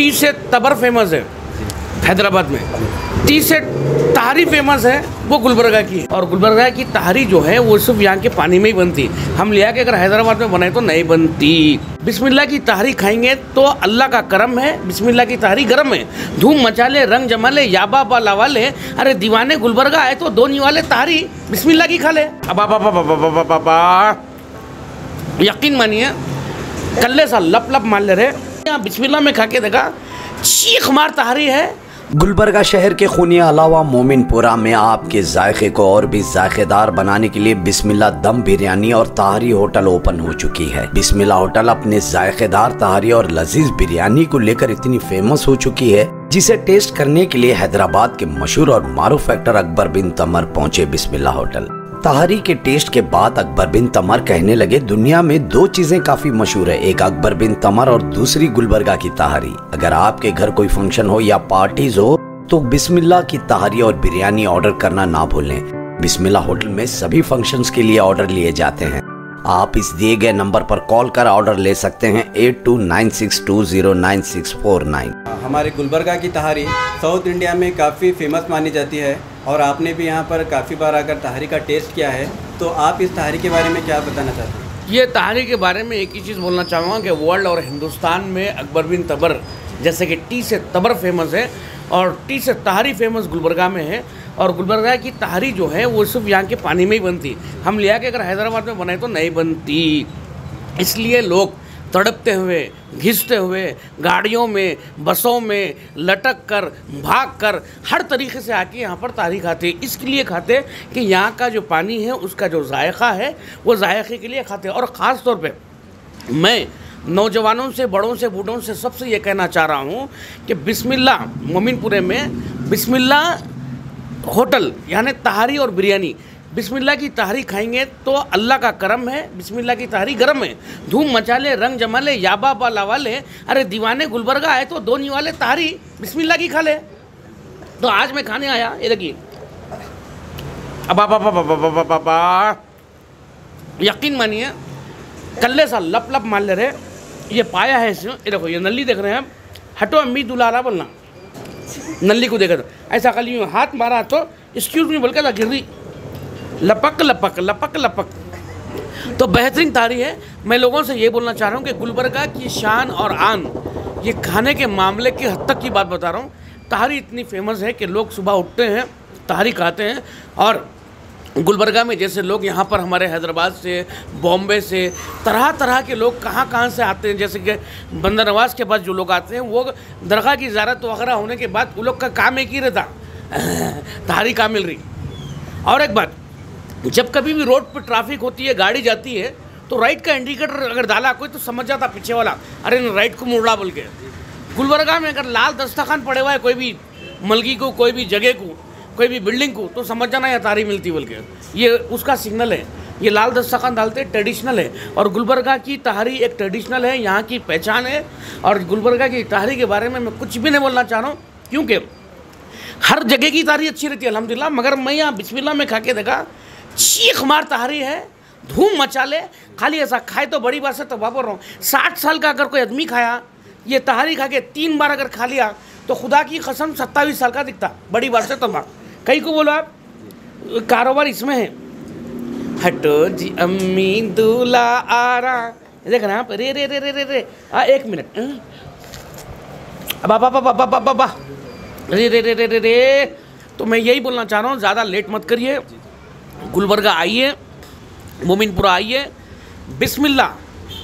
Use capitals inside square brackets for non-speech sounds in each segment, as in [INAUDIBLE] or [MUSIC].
T से तबर famous है, हैदराबाद में। टी से तहारी फ़ेमस है, वो गुलबर्गा की और गुलबर्गा की तहारी जो है, वो सिर्फ़ यहाँ के पानी में ही बनती। हम ले आके अगर हैदराबाद में बनाए तो नहीं बनती। बिस्मिल्लाह की तहारी खाएँगे तो अल्लाह का करम है, बिस्मिल्लाह की तहारी गर्म है। धूम मचा ले, रंग जमा ले याबा बा लावा ले। अरे दीवाने गुलबर्गा आए तो दोनी वाले तहारी बिस्मिल्लाह की खा ले। यकीन मानिए, कल्ले सा लप लप मान ले रहे। यहाँ बिस्मिल्लाह में खा के देखा, चीख मार तहारी है। गुलबर्गा शहर के खूनिया अलावा मोमिनपुरा में आपके जायके को और भी जायकेदार बनाने के लिए बिस्मिल्ला दम बिरयानी और तहारी होटल ओपन हो चुकी है। बिस्मिल्ला होटल अपने जायकेदार तहारी और लजीज बिरयानी को लेकर इतनी फ़ेमस हो चुकी है, जिसे टेस्ट करने के लिए हैदराबाद के मशहूर और मारूफ एक्टर अकबर बिन तमर पहुँचे बिस्मिल्ला होटल। तहारी के टेस्ट के बाद अकबर बिन तमर कहने लगे, दुनिया में दो चीज़ें काफ़ी मशहूर है, एक अकबर बिन तमर और दूसरी गुलबर्गा की तहारी। अगर आपके घर कोई फ़ंक्शन हो या पार्टीज़ हो तो बिस्मिल्ला की तहारी और बिरयानी ऑर्डर करना ना भूलें। बिस्मिल्ला होटल में सभी फ़ंक्शंस के लिए ऑर्डर लिए जाते हैं। आप इस दिए गए नंबर पर कॉल कर ऑर्डर ले सकते हैं eight two nine six two zero nine six four nine हमारे गुलबर्गा की तहारी साउथ इंडिया में काफ़ी फ़ेमस मानी जाती है और आपने भी यहाँ पर काफ़ी बार आकर तहारी का टेस्ट किया है तो आप इस तहारी के बारे में क्या बताना चाहते हैं? ये तहारी के बारे में एक ही चीज़ बोलना चाहूँगा कि वर्ल्ड और हिंदुस्तान में अकबर बिन तबर, जैसे कि टी से तबर फ़ेमस है और टी से तहारी फ़ेमस गुलबर्गा में है। और गुलबर्गा की तहारी जो है, वो सिर्फ़ यहाँ के पानी में ही बनती। हम लिया के अगर हैदराबाद में बनाए तो नहीं बनती। इसलिए लोग तड़पते हुए, घिसते हुए, गाड़ियों में, बसों में लटक कर, भाग कर, हर तरीके से आके यहाँ पर तारी खाते इसके लिए खाते कि यहाँ का जो पानी है, उसका जो जायका है, वो जायके के लिए खाते और ख़ास तौर पे मैं नौजवानों से, बड़ों से, बूढ़ों से सबसे ये कहना चाह रहा हूँ कि बिस्मिल्लाह, मोमिनपुरे में बिस्मिल्लाह होटल, यानी तहारी और बिरयानी बिस्मिल्लाह की तहरी खाएँगे तो अल्लाह का करम है, बिस्मिल्लाह की तहरी गर्म है। धूम मचा ले रंग जमा ले याबा बाला वाले अरे दीवाने गुलबरगा आए तो दोनी वाले तहरी, बिस्मिल्लाह की खा ले। तो आज मैं खाने आया, ये देखिए। अब बाबा यकीन मानिए, कल्ले सा लप लप मान ले रहे। ये पाया है इसमें, ये देखो, ये नली देख रहे हैं हटो, अम्मी दुलारा बोलना। नली को देखा ऐसा कल हाथ मारा तो एक्सक्यूज मी बोल के गिर रही। लपक लपक लपक लपक। तो बेहतरीन तारी है। मैं लोगों से ये बोलना चाह रहा हूँ कि गुलबर्गा की शान और आन, ये खाने के मामले की हद तक की बात बता रहा हूँ। तहारी इतनी फ़ेमस है कि लोग सुबह उठते हैं तहारी खाते हैं और गुलबर्गा में जैसे लोग यहाँ पर हमारे हैदराबाद से, बॉम्बे से तरह तरह के लोग कहाँ कहाँ से आते हैं। जैसे कि बंदर नवाज़ के पास जो लोग आते हैं, वो दरगाह की ज़्यारत वगैरह होने के बाद वो लोग का काम एक ही रहता। [LAUGHS] तहारी कहाँ मिल रही? और एक बात जब कभी भी रोड पर ट्रैफ़िक होती है, गाड़ी जाती है तो राइट का इंडिकेटर अगर डाला कोई तो समझ जाता पीछे वाला, अरे राइट को मुड़ा बोल के। गुलबर्गा में अगर लाल दस्तखान पड़े हुआ है, कोई भी मलगी को, कोई भी जगह को, कोई भी बिल्डिंग को तो समझ जाना यहाँ तारी मिलती बोल के। ये उसका सिग्नल है। ये लाल दस्तखान डालते ट्रेडिशनल है। और गुलबर्गा की तहारी एक ट्रेडिशनल है, यहाँ की पहचान है। और गुलबर्गा की तहारी के बारे में मैं कुछ भी नहीं बोलना चाह रहा हूँ। क्योंकि हर जगह की तारी अच्छी रहती है अलहमदिल्ला मगर मैं यहाँ बिस्मिल्लाह में खा के देखा चीख मार तहारी है, धूम मचा ले। खाली ऐसा खाए तो बड़ी बात से तो वापर रहा। हूँ साठ साल का अगर कोई आदमी खाया, ये तहारी खा के तीन बार अगर खा लिया तो खुदा की कसम सत्ताईस साल का दिखता, बड़ी बार से तो बात कहीं को बोलो आप? कारोबार इसमें है। हटो जी अम्मी, दूल्हा आ रहा देख रहे हैं आप, रे रे रे रे रे रे। आ, एक मिनट। अब अब अब। रे रे रे रे रे रे। तो मैं यही बोलना चाह रहा हूँ, ज़्यादा लेट मत करिए। गुलबर्गा आइए, मोमिनपुरा आइए। बिस्मिल्लाह,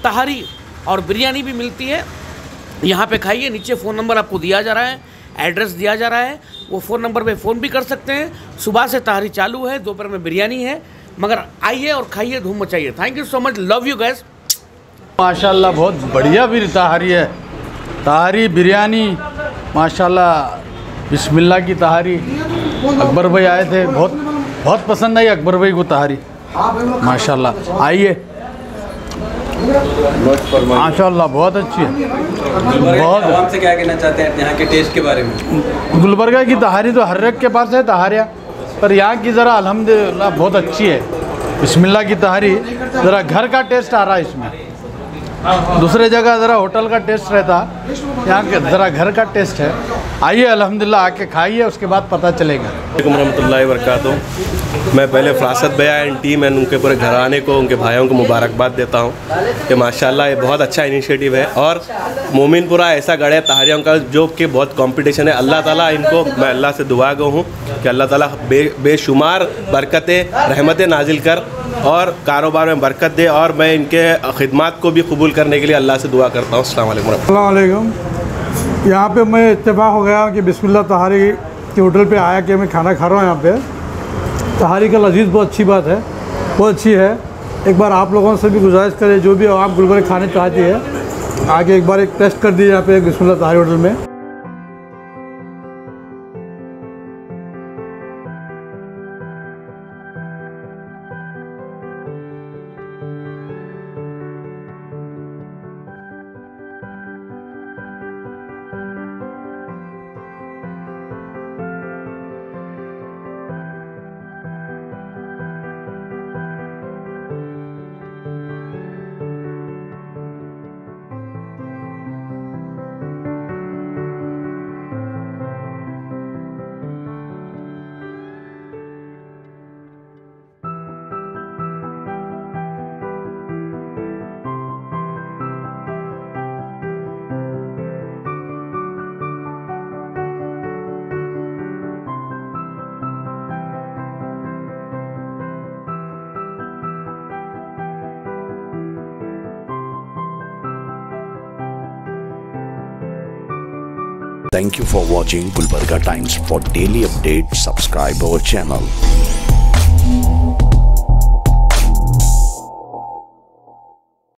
तहारी और बिरयानी भी मिलती है। यहाँ पे खाइए, नीचे फ़ोन नंबर आपको दिया जा रहा है, एड्रेस दिया जा रहा है। वो फ़ोन नंबर पे फ़ोन भी कर सकते हैं। सुबह से तहारी चालू है, दोपहर में बिरयानी है। मगर आइए और खाइए, धूम मचाइए। Thank you so much love you guys माशाल्लाह, बहुत बढ़िया भी तहारी है। तहारी, बिरयानी, माशाल्लाह, बिस्मिल्लाह की तहारी। अकबर भाई आए थे, बहुत बहुत पसंद आई अकबर भाई को तहारी माशाल्लाह। आइए। माशाल्लाह बहुत अच्छी है। बहुत से क्या कहना चाहते हैं यहाँ के टेस्ट के बारे में? गुलबर्गा की तहारी तो हर एक के पास है तहारिया पर यहाँ की ज़रा अल्हम्दुलिल्लाह बहुत अच्छी है। बिस्मिल्लाह की तहारी ज़रा घर का टेस्ट आ रहा है इसमें। दूसरे जगह ज़रा होटल का टेस्ट रहता। यहाँ के ज़रा घर का टेस्ट है। आइए अल्हम्दुलिल्लाह आके खाइए उसके बाद पता चलेगा। वरहमतुल्लाहि वरकatuh मैं पहले फरासत भैया एंड टीम एंड उनके पूरे घराने को उनके भाइयों को मुबारकबाद देता हूँ कि माशाल्लाह ये बहुत अच्छा इनिशिएटिव है। और मोमिनपुरा ऐसा गढ़ है तहारियों का जो कि बहुत कंपटीशन है। अल्लाह ताला इनको मैं अल्लाह से दुआ गो हूँ कि अल्लाह ताला बे बेशुमार बरकतें रहमतें नाजिल कर और कारोबार में बरकत दे। और मैं इनके खिदमत को भी कबूल करने के लिए अल्लाह से दुआ करता हूँ। अल्लाम अलैक्म यहाँ पे मैं इतफाक़ हो गया कि बिस्मिल्लाह तहारी के होटल पे आया कि मैं खाना खा रहा हूँ यहाँ पे। तहारी का लजीज बहुत अच्छी बात है, बहुत अच्छी है। एक बार आप लोगों से भी गुजारिश करें, जो भी आप गुलबर्ग खाने चाहती है, आगे एक बार एक टेस्ट कर दिए यहाँ पे बिस्मिल्लाह तहारी होटल में। Thank you for watching Gulbarga Times. For daily updates, subscribe our channel.